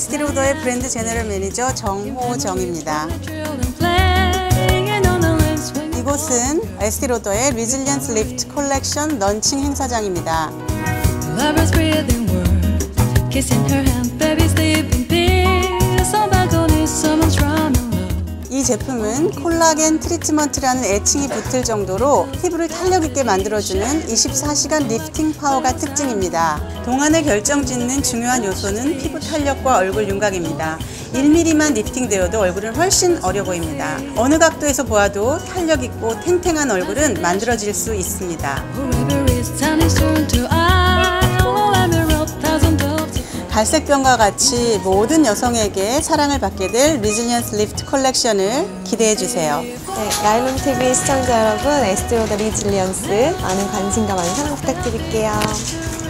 에스티로더의 브랜드 general manager 정호정입니다. 이곳은 에스티로더의 리질리언스 리프트 컬렉션 런칭 행사장입니다. 이 제품은 콜라겐 트리트먼트라는 애칭이 붙을 정도로 피부를 탄력 있게 만들어주는 24시간 리프팅 파워가 특징입니다. 동안을 결정짓는 중요한 요소는 피부 탄력과 얼굴 윤곽입니다. 1mm만 lifting되어도 얼굴은 훨씬 어려 보입니다. 어느 각도에서 보아도 탄력 있고 탱탱한 얼굴은 만들어질 수 있습니다. 갈색병과 같이 모든 여성에게 사랑을 받게 될 리질리언스 리프트 컬렉션을 기대해 주세요. 네, 나일론 TV 시청자 여러분, 에스티로더 리질리언스 많은 관심과 많은 사랑 부탁드릴게요.